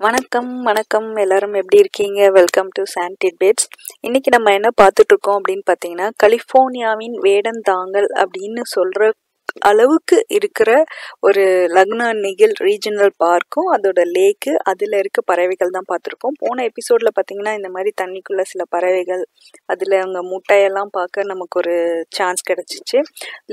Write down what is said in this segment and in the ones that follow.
வணக்கம் வணக்கம். எல்லாரும் எப்படி இருக்கீங்க? வெல்கம் டு சாண்டிட் பேட்ஸ் இன்னைக்கு நம்ம என்ன பார்த்துட்ருக்கோம் அப்படின்னு பார்த்தீங்கன்னா கலிஃபோர்னியாவின் வேடந்தாங்கல் அப்படின்னு சொல்கிற அளவுக்கு இருக்கிற ஒரு லக்னா நிகில் ரீஜனல் பார்க்கும் அதோட லேக்கு அதில் இருக்க பறவைகள் தான் பார்த்துருக்கோம். போன எபிசோடில் பார்த்தீங்கன்னா இந்த மாதிரி தண்ணிக்குள்ள சில பறவைகள் அதில் அவங்க முட்டையெல்லாம் பார்க்க நமக்கு ஒரு சான்ஸ் கிடச்சிச்சு.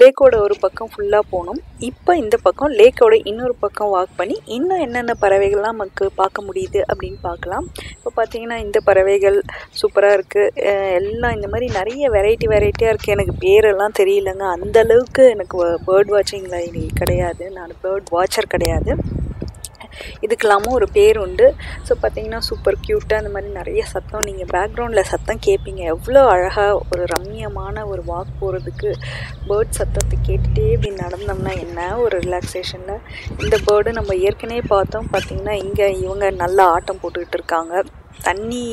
லேக்கோட ஒரு பக்கம் ஃபுல்லாக போனோம். இப்போ இந்த பக்கம் லேக்கோட இன்னொரு பக்கம் வாக் பண்ணி இன்னும் என்னென்ன பறவைகள்லாம் நமக்கு பார்க்க முடியுது அப்படின்னு பார்க்கலாம். இப்போ பார்த்தீங்கன்னா இந்த பறவைகள் சூப்பராக இருக்குது எல்லாம் இந்த மாதிரி நிறைய வெரைட்டி வெரைட்டியாக இருக்குது எனக்கு பேரெல்லாம் தெரியலங்க. அந்த அளவுக்கு எனக்கு பேர்ட் வாட்சிங்கில் கிடையாது. நான் பேர்ட் வாட்சர் கிடையாது. இதுக்கெல்லாமும் ஒரு பேர் உண்டு. ஸோ பார்த்தீங்கன்னா சூப்பர் க்யூட்டாக அந்த மாதிரி நிறைய சத்தம். நீங்கள் பேக்ரவுண்டில் சத்தம் கேட்பீங்க எவ்வளோ அழகாக ஒரு ரம்மியமான ஒரு வாக் போகிறதுக்கு பேர்ட் சத்தத்தை கேட்டுகிட்டே இப்படி நடந்தோம்னா என்ன? ஒரு ரிலாக்ஸேஷனில் இந்த பேர்டு நம்ம ஏற்கனவே பார்த்தோம். பார்த்தீங்கன்னா இங்கே இவங்க நல்லா ஆட்டம் போட்டுக்கிட்டு இருக்காங்க. தண்ணி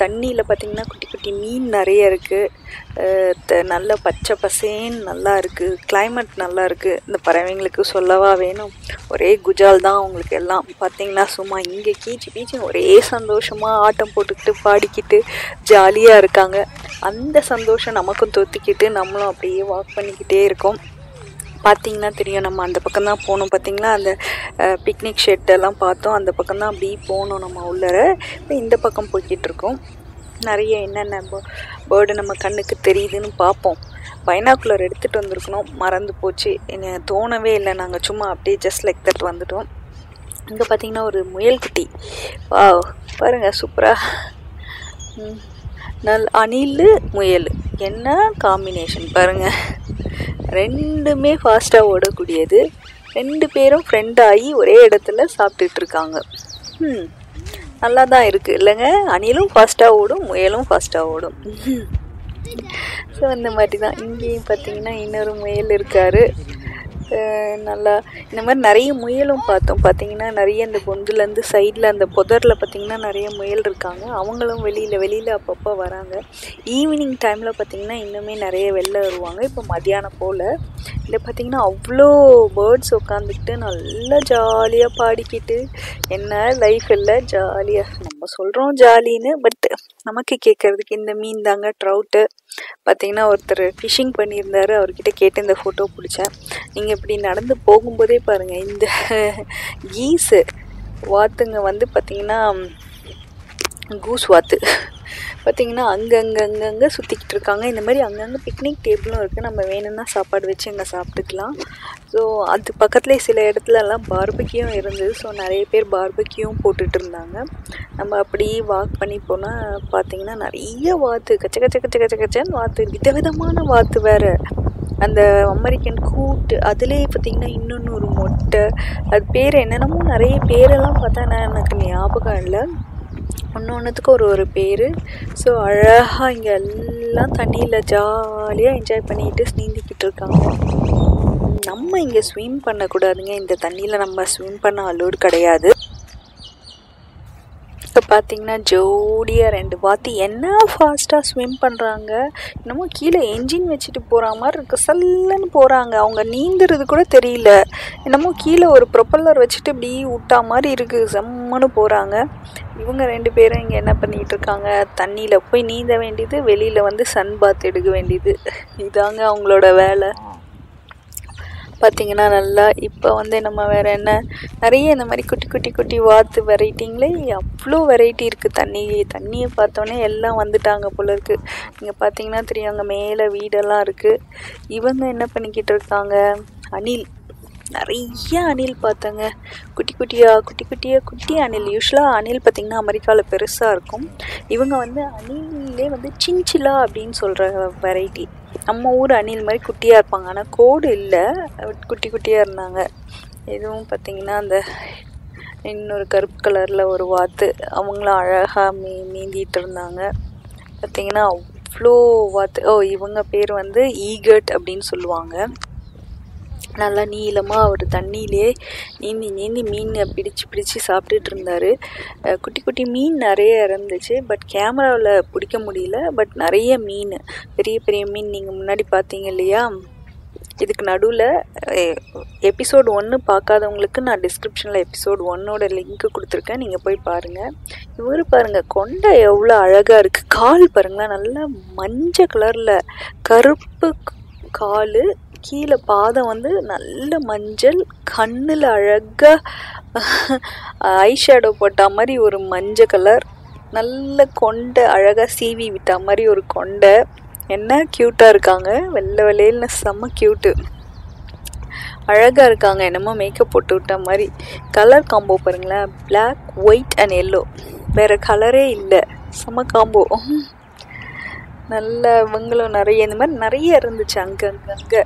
தண்ணியில் பார்த்தீங்கன்னா குட்டி குட்டி மீன் நிறைய இருக்குது நல்ல பச்சை பசேன்னு நல்லா இருக்குது கிளைமேட் நல்லா இருக்குது இந்த பறவைங்களுக்கு சொல்லவா வேணும்? ஒரே குஜால் தான் அவங்களுக்கு எல்லாம். பார்த்தீங்கன்னா சும்மா இங்கே கீச்சு பீச்சு ஒரே சந்தோஷமாக ஆட்டம் போட்டுக்கிட்டு பாடிக்கிட்டு ஜாலியாக இருக்காங்க. அந்த சந்தோஷம் நமக்கும் தொத்திக்கிட்டு நம்மளும் அப்படியே வாக் பண்ணிக்கிட்டே இருக்கோம். பார்த்தீங்கன்னா தெரியும். நம்ம அந்த பக்கம் தான் போனோம் பார்த்தீங்களா அந்த பிக்னிக் ஷெட்டெல்லாம் பார்த்தோம். அந்த பக்கம் தான் அப்படி போனோம் நம்ம உள்ளர. இப்போ இந்த பக்கம் போய்கிட்டு இருக்கோம். நிறைய என்னென்ன பேர்டு நம்ம கண்ணுக்கு தெரியுதுன்னு பார்ப்போம். பைனாக்குலர் எடுத்துகிட்டு வந்திருக்கணும். மறந்து போச்சு. என்ன தோணவே இல்லை. நாங்கள் சும்மா அப்படியே ஜஸ்ட் லைக் தட் வந்துட்டோம். இங்கே பார்த்தீங்கன்னா ஒரு முயல் குட்டி. வா பாருங்கள் சூப்பராக நல் அணில் முயல். என்ன காம்பினேஷன் பாருங்கள் ரெண்டுமே ஃபாஸ்ட்டாக ஓடக்கூடியது. ரெண்டு பேரும் ஃப்ரெண்ட் ஆகி ஒரே இடத்துல சாப்பிட்டுட்ருக்காங்க ம் நல்லா தான் இருக்குது இல்லைங்க? அணிலும் ஃபாஸ்ட்டாக ஓடும் முயலும் ஃபாஸ்ட்டாக ஓடும். ஸோ அந்த மாதிரி தான் இங்கேயும் பார்த்தீங்கன்னா இன்னொரு முயல் இருக்கார். நல்லா இந்த மாதிரி நிறைய முயலும் பார்த்தோம். பார்த்தீங்கன்னா நிறைய இந்த பொந்துலேருந்து சைடில் அந்த புதரில் பார்த்திங்கன்னா நிறைய முயல் இருக்காங்க. அவங்களும் வெளியில் வெளியில் அப்பப்போ வராங்க. ஈவினிங் டைமில் பார்த்திங்கன்னா இன்னுமே நிறைய வெளில வருவாங்க. இப்போ மதியானம் போல். இதில் பார்த்திங்கன்னா அவ்வளோ பேர்ட்ஸ் உட்காந்துக்கிட்டு நல்லா ஜாலியாக பாடிக்கிட்டு என்ன லைஃப் இல்லை? ஜாலியாக நம்ம சொல்கிறோம் ஜாலின்னு பட் நமக்கு கேட்குறதுக்கு இந்த மீன் தாங்க ட்ரவுட்டு பார்த்தீங்கன்னா ஒருத்தர் ஃபிஷிங் பண்ணியிருந்தாரு. அவர்கிட்ட கேட்டு இந்த ஃபோட்டோ பிடிச்சேன். நீங்கள் இப்படி நடந்து போகும்போதே பாருங்கள் இந்த கீஸு வாத்துங்க வந்து பார்த்திங்கன்னா கூஸ் வாத்து. பார்த்திங்கன்னா அங்கங்கே அங்கங்கே சுற்றிக்கிட்டு இருக்காங்க இந்த மாதிரி அங்கங்கே பிக்னிக் டேபிளும் இருக்குது நம்ம வேணும்னா சாப்பாடு வச்சு அங்கே சாப்பிட்டுக்கலாம். ஸோ அது பக்கத்துலேயே சில இடத்துலலாம் பார்பக்கியும் இருந்தது. ஸோ நிறைய பேர் பார்பக்கியும் போட்டுட்டு இருந்தாங்க. நம்ம அப்படி வாக் பண்ணி போனால் பார்த்திங்கன்னா நிறைய வாத்து கச்ச கச்ச கச்ச கச்ச கச்சன்னு வாத்து விதவிதமான வாத்து வேறு. அந்த அமெரிக்கன் கூட்டு அதுலேயே பார்த்திங்கன்னா இன்னொன்று ஒரு மொட்டை. அது பேர் என்னென்னமோ நிறைய பேரெல்லாம் பார்த்தா எனக்கு ஞாபகம் இல்லை. ஒன்று ஒன்றுத்துக்கு ஒரு ஒரு பேர். ஸோ அழகாக இங்கே எல்லாம் தண்ணியில் ஜாலியாக என்ஜாய் பண்ணிக்கிட்டு நீந்திக்கிட்டு இருக்காங்க. நம்ம இங்கே ஸ்விம் பண்ணக்கூடாதுங்க. இந்த தண்ணியில் நம்ம ஸ்விம் பண்ண அலோடு கிடையாது. இப்போ பார்த்தீங்கன்னா ஜோடியாக ரெண்டு வாத்தி என்ன ஃபாஸ்ட்டாக ஸ்விம் பண்ணுறாங்க என்னமோ கீழே என்ஜின் வச்சுட்டு போகிற மாதிரி இருக்கு. சல்லுன்னு போகிறாங்க அவங்க நீந்துறது கூட தெரியல. என்னமோ கீழே ஒரு ப்ரொப்பல்லர் வச்சுட்டு இப்படி விட்டா மாதிரி இருக்குது செம்மனு போகிறாங்க இவங்க ரெண்டு பேரும் இங்கே என்ன பண்ணிகிட்டு இருக்காங்க? தண்ணியில் போய் நீந்த வேண்டியது வெளியில் வந்து சன் பாத் எடுக்க வேண்டியது. இதாங்க அவங்களோட வேலை. பார்த்திங்கன்னா நல்லா இப்போ வந்து நம்ம வேறு என்ன நிறைய இந்த மாதிரி குட்டி குட்டி குட்டி வாத்து வெரைட்டிங்களே அவ்வளோ வெரைட்டி இருக்குது தண்ணி தண்ணியை பார்த்தோன்னே எல்லாம் வந்துட்டாங்க போல இருக்குது நீங்கள் பார்த்தீங்கன்னா தெரியும் அங்கே மேலே வீடெல்லாம் இருக்குது இவங்க என்ன பண்ணிக்கிட்டு இருக்காங்க? அணில். நிறைய அணில் பார்த்தங்க. குட்டி குட்டியாக குட்டி குட்டியாக குட்டி அணில். யூஸ்வலாக அணில் பார்த்திங்கன்னா அமெரிக்காவில் பெருசாக இருக்கும். இவங்க வந்து அணிலே வந்து சின்சிலா அப்படின்னு சொல்கிற வெரைட்டி நம்ம ஊர் அணில் மாதிரி குட்டியாக இருப்பாங்க. ஆனால் கோடு இல்லை. குட்டி குட்டியாக இருந்தாங்க. எதுவும் பார்த்திங்கன்னா அந்த இன்னொரு கருப்பு கலரில் ஒரு வாத்து. அவங்களும் அழகாக மீ மீந்திட்டு இருந்தாங்க. பார்த்திங்கன்னா அவ்வளோ வாத்து. ஓ இவங்க பேர் வந்து ஈகர்ட் அப்படின்னு சொல்லுவாங்க. நல்லா நீளமாக அவர் தண்ணியிலே நீந்தி நீந்தி மீன் பிடிச்சு பிடிச்சு சாப்பிட்டுட்டு இருந்தார். குட்டி குட்டி மீன் நிறைய இருந்துச்சு பட் கேமராவில் பிடிக்க முடியல. பட் நிறைய மீன் பெரிய பெரிய மீன் நீங்கள் முன்னாடி பார்த்தீங்க இல்லையா? இதுக்கு நடுவில் எபிசோடு ஒன்று பார்க்காதவங்களுக்கு நான் டிஸ்கிரிப்ஷனில் எபிசோடு ஒன்னோட லிங்க் கொடுத்துருக்கேன். நீங்கள் போய் பாருங்கள் இவர் பாருங்கள் கொண்டை எவ்வளோ அழகாக இருக்குது கால் பாருங்களேன் நல்லா மஞ்சள் கலரில் கருப்பு கால் கீழே பாதம் வந்து நல்ல மஞ்சள் கண்ணில் அழகாக ஐ ஷேடோ மாதிரி ஒரு மஞ்சள் கலர் நல்ல கொண்டை அழகாக சீவி விட்டா மாதிரி ஒரு கொண்டை. என்ன க்யூட்டாக இருக்காங்க. வெள்ளை வெளியில்னு செம்ம க்யூட்டு அழகாக இருக்காங்க. என்னமோ மேக்கப் போட்டு விட்ட மாதிரி. கலர் காம்போ பாருங்களேன். பிளாக் ஒயிட் அண்ட் எல்லோ வேறு கலரே இல்லை. செம்ம காம்போ நல்ல இவங்களும் நிறைய இந்த மாதிரி நிறைய இருந்துச்சு அங்கே அங்கே அங்கே.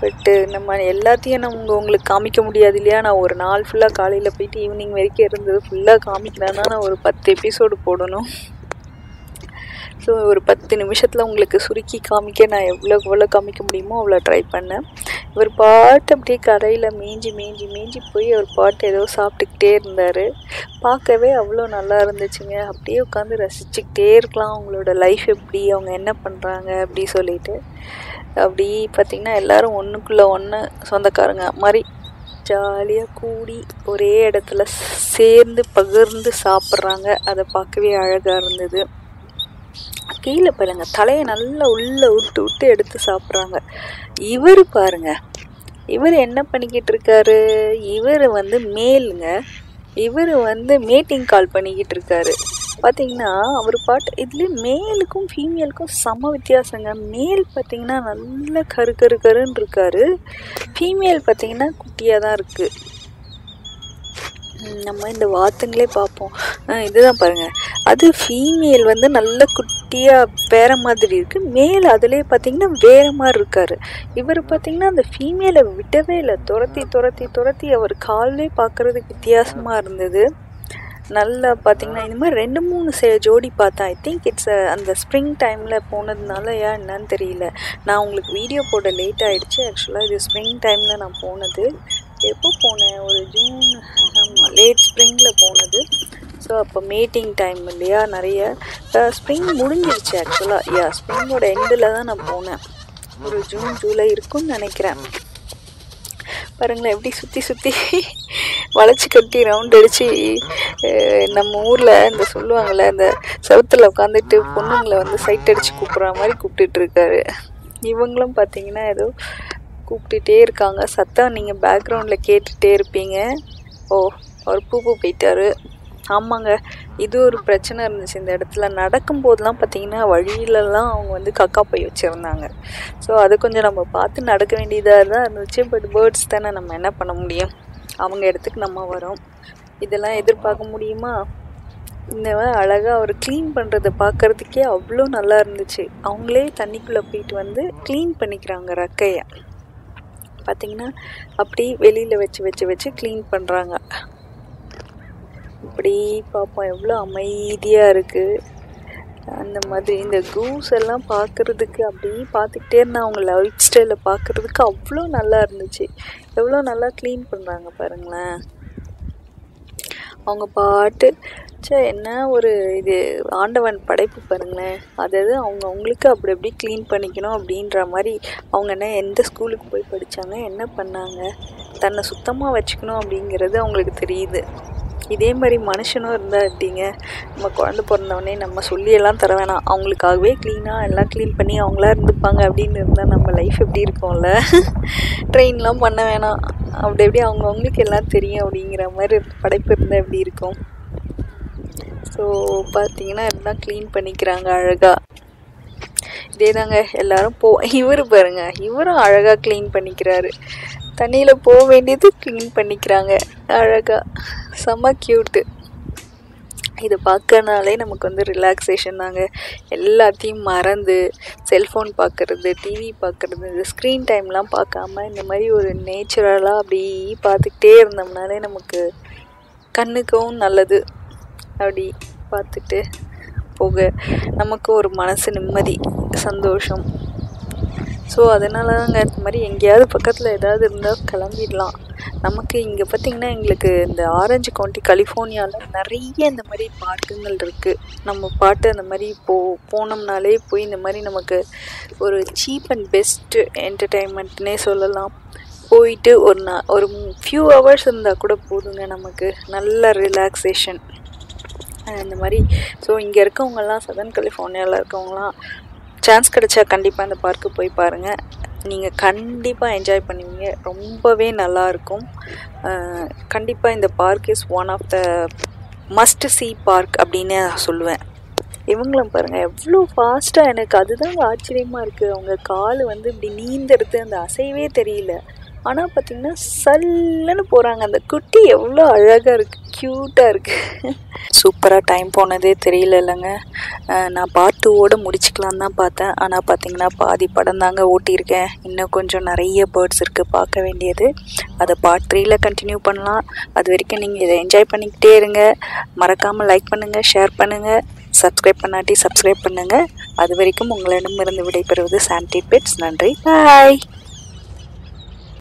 பட்டு நம்ம எல்லாத்தையும் நம்ம உங்களுக்கு காமிக்க முடியாது இல்லையா? நான் ஒரு நாள் ஃபுல்லாக காலையில் போயிட்டு ஈவினிங் வரைக்கும் இருந்தது ஃபுல்லாக காமிக்கிறேன்னா நான் ஒரு பத்து எபிசோடு போடணும். ஸோ ஒரு பத்து நிமிஷத்தில் உங்களுக்கு சுருக்கி காமிக்க நான் எவ்வளோ எவ்வளோ காமிக்க முடியுமோ அவ்வளோ ட்ரை பண்ணேன். இவர் பாட்டு அப்படியே கரையில் மேஞ்சி மேஞ்சி மேஞ்சி போய் அவர் பாட்டு ஏதோ சாப்பிட்டுக்கிட்டே இருந்தார். பார்க்கவே அவ்வளோ நல்லா இருந்துச்சுங்க. அப்படியே உட்காந்து ரசிச்சுக்கிட்டே இருக்கலாம். அவங்களோட லைஃப் எப்படி அவங்க என்ன பண்ணுறாங்க அப்படி சொல்லிட்டு. அப்படி பார்த்திங்கன்னா எல்லோரும் ஒன்றுக்குள்ளே ஒன்று சொந்தக்காரங்க மாதிரி ஜாலியாக கூடி ஒரே இடத்துல சேர்ந்து பகிர்ந்து சாப்பிட்றாங்க. அதை பார்க்கவே அழகாக இருந்தது. கீழே பாருங்க தலையை நல்லா உள்ளே விட்டு விட்டு எடுத்து சாப்பிட்றாங்க. இவர் பாருங்க இவர் என்ன பண்ணிக்கிட்டு இருக்காரு? இவர் வந்து மேலுங்க இவர் வந்து மீட்டிங் கால் பண்ணிக்கிட்டு இருக்காரு. பார்த்தீங்கன்னா அவர் பாட்டு இதுலேயே மேலுக்கும் ஃபீமேலுக்கும் சம வித்தியாசங்க. மேல் பார்த்தீங்கன்னா நல்ல கரு கரு கருன்னு இருக்காரு. ஃபீமேல் பார்த்தீங்கன்னா குட்டியாக தான் இருக்குது நம்ம இந்த வாத்துங்களே பார்ப்போம். இதுதான் பாருங்கள் அது ஃபீமேல் வந்து நல்ல குட்டியாக வேற மாதிரி இருக்குது மேல் அதுலேயே பார்த்தீங்கன்னா வேறு மாதிரி இருக்கார். இவர் பார்த்திங்கன்னா அந்த ஃபீமேலை விடவே இல்லை. துரத்தி துரத்தி துரத்தி அவர் காலிலே பார்க்குறதுக்கு வித்தியாசமாக இருந்தது. நல்லா பார்த்தீங்கன்னா இந்த மாதிரி ரெண்டு மூணு சே ஜோடி பார்த்தேன் ஐ திங்க் இட்ஸ் அந்த ஸ்ப்ரிங் டைமில் போனதுனால ஏன் என்னன்னு தெரியல. நான் உங்களுக்கு வீடியோ போட லேட் ஆகிடுச்சு ஆக்சுவலாக இது ஸ்ப்ரிங் டைமில் நான் போனது. எப்போ போனேன்? ஒரு ஜூன் ஆமாம் லேட் ஸ்ப்ரிங்கில் போனது. ஸோ அப்போ மீட்டிங் டைம் இல்லையா நிறைய. ஸ்ப்ரிங் முடிஞ்சிருச்சு ஆக்சுவலாக யா ஸ்ப்ரிங்கோட எண்டில் தான் நான் போனேன். ஒரு ஜூன் ஜூலை இருக்கும்னு நினைக்கிறேன். பாருங்களேன் எப்படி சுற்றி சுற்றி வளைச்சி கட்டி ரவுண்ட் அடித்து நம்ம ஊரில் இந்த சொல்லுவாங்கள்ல இந்த செவத்தில் உட்காந்துட்டு பொண்ணுங்களை வந்து சைட் அடித்து கூப்பிட்ற மாதிரி கூப்பிட்டுட்டு இருக்காரு. இவங்களும் பார்த்தீங்கன்னா ஏதோ கூப்பிட்டுட்டே இருக்காங்க. சத்தம் நீங்கள் பேக்ரவுண்டில் கேட்டுகிட்டே இருப்பீங்க. ஓ அவர் பூ பூ போயிட்டாரு. ஆமாங்க. இது ஒரு பிரச்சனை இருந்துச்சு. இந்த இடத்துல நடக்கும்போதெல்லாம் பார்த்தீங்கன்னா வழியிலலாம் அவங்க வந்து கக்கா போய் வச்சுருந்தாங்க. ஸோ அதை கொஞ்சம் நம்ம பார்த்து நடக்க வேண்டியதாக தான் இருந்துச்சு பட் பேர்ட்ஸ் தானே. நம்ம என்ன பண்ண முடியும்? அவங்க இடத்துக்கு நம்ம வரோம். இதெல்லாம் எதிர்பார்க்க முடியுமா? இந்த அழகாக அவர் க்ளீன் பண்ணுறதை பார்க்குறதுக்கே அவ்வளோ நல்லா இருந்துச்சு. அவங்களே தண்ணிக்குள்ளே போயிட்டு வந்து க்ளீன் பண்ணிக்கிறாங்க ரக்கையை. பார்த்திங்கன்னா அப்படி வெளியில் வச்சு வச்சு வச்சு க்ளீன் பண்ணுறாங்க இப்படி பார்ப்போம் எவ்வளோ அமைதியாக இருக்குது அந்த மாதிரி இந்த கூஸ் எல்லாம் பார்க்குறதுக்கு அப்படியே பார்த்துக்கிட்டே இருந்தால் அவங்க லைஃப் ஸ்டைலை பார்க்குறதுக்கு அவ்வளோ நல்லா இருந்துச்சு. எவ்வளோ நல்லா க்ளீன் பண்ணுறாங்க பாருங்களேன். அவங்க பாட்டு சே என்ன ஒரு இது ஆண்டவன் படைப்பு பாருங்களேன். அதாவது அவங்க அவங்களுக்கு அப்படி அப்படி க்ளீன் பண்ணிக்கணும் அப்படின்ற மாதிரி அவங்க என்ன எந்த ஸ்கூலுக்கு போய் படித்தாங்க என்ன பண்ணாங்க தன்னை சுத்தமாக வச்சுக்கணும் அப்படிங்கிறது அவங்களுக்கு தெரியுது. இதே மாதிரி மனுஷனும் இருந்தால் எப்படிங்க நம்ம குழந்த பிறந்தவொடனே நம்ம சொல்லியெல்லாம் தர வேணாம். அவங்களுக்காகவே க்ளீனாக எல்லாம் க்ளீன் பண்ணி அவங்களா இருந்துப்பாங்க அப்படின்னு இருந்தால் நம்ம லைஃப் எப்படி இருக்கும்ல? ட்ரெயின்லாம் பண்ண வேணாம். அப்படி எப்படி அவங்கவுங்களுக்கு எல்லாம் தெரியும் அப்படிங்கிற மாதிரி படைப்பு இருந்தால் எப்படி இருக்கும்? ஸோ பார்த்தீங்கன்னா எல்லாம் க்ளீன் பண்ணிக்கிறாங்க அழகாக இதே தாங்க எல்லாரும் போ இவர் பாருங்க இவரும் அழகாக க்ளீன் பண்ணிக்கிறாரு. தண்ணியில் போக வேண்டியது க்ளீன் பண்ணிக்கிறாங்க அழகாக செம்ம க்யூட்டு இதை பார்க்கறனாலே நமக்கு வந்து ரிலாக்ஸேஷன் தாங்க. எல்லாத்தையும் மறந்து செல்ஃபோன் பார்க்குறது டிவி பார்க்குறது இந்த ஸ்க்ரீன் டைம்லாம் பார்க்காம இந்த மாதிரி ஒரு நேச்சுரலாக அப்படி பார்த்துக்கிட்டே இருந்தோம்னாலே நமக்கு கண்ணுக்கும் நல்லது. அப்படி. பார்த்துட்டு போக. நமக்கு ஒரு மனசு நிம்மதி சந்தோஷம். ஸோ அதனால தாங்க இந்த மாதிரி எங்கேயாவது பக்கத்தில் ஏதாவது இருந்தால் கிளம்பிடலாம். நமக்கு இங்கே பார்த்திங்கன்னா எங்களுக்கு இந்த ஆரஞ்சு கவுண்டி கலிஃபோர்னியாவில் நிறைய இந்த மாதிரி பார்க்குங்கள் இருக்குது நம்ம பாட்டு அந்த மாதிரி போ போனோம்னாலே போய் இந்த மாதிரி நமக்கு ஒரு சீப் அண்ட் பெஸ்ட்டு என்டர்டைன்மெண்ட்னே சொல்லலாம். போயிட்டு ஒரு நா ஒரு ஃபியூ ஹவர்ஸ் இருந்தால் கூட போதுங்க நமக்கு. நல்ல ரிலாக்ஸேஷன் இந்த மாதிரி. ஸோ இங்கே இருக்கவங்கலாம் சதர்ன் கலிஃபோர்னியாவில் இருக்கவங்களாம் சான்ஸ் கிடைச்சா கண்டிப்பாக இந்த பார்க்கு போய் பாருங்கள் நீங்கள் கண்டிப்பாக என்ஜாய் பண்ணுவீங்க. ரொம்பவே நல்லாயிருக்கும் கண்டிப்பாக இந்த park is one of the must see park அப்படின்னு நான் சொல்லுவேன். இவங்களும் பாருங்கள் எவ்வளோ ஃபாஸ்ட்டாக எனக்கு அதுதான் ஆச்சரியமாக இருக்குது அவங்க கால் வந்து இப்படி நீந்தெடுத்து அந்த அசைவே தெரியல. ஆனால் பார்த்திங்கன்னா சல்லுன்னு போகிறாங்க அந்த குட்டி எவ்வளோ அழகாக இருக்குது க்யூட்டாக இருக்குது சூப்பராக டைம் போனதே தெரியல இல்லைங்க நான் பார்ட் டூவோடு முடிச்சுக்கலான்னு தான் பார்த்தேன். ஆனால் பார்த்தீங்கன்னா பாதி படம் தாங்க ஓட்டியிருக்கேன். இன்னும் கொஞ்சம் நிறைய பேர்ட்ஸ் இருக்குது பார்க்க வேண்டியது. அதை பார்ட் த்ரீயில் கண்டினியூ பண்ணலாம். அது வரைக்கும் நீங்கள் இதை என்ஜாய் பண்ணிக்கிட்டே இருங்க. மறக்காமல் லைக் பண்ணுங்கள் ஷேர் பண்ணுங்கள் சப்ஸ்கிரைப் பண்ணாட்டி சப்ஸ்கிரைப் பண்ணுங்கள் அது வரைக்கும் உங்களிடமிருந்து விடைபெறுவது சாண்டி பெட்ஸ் நன்றி. பாய்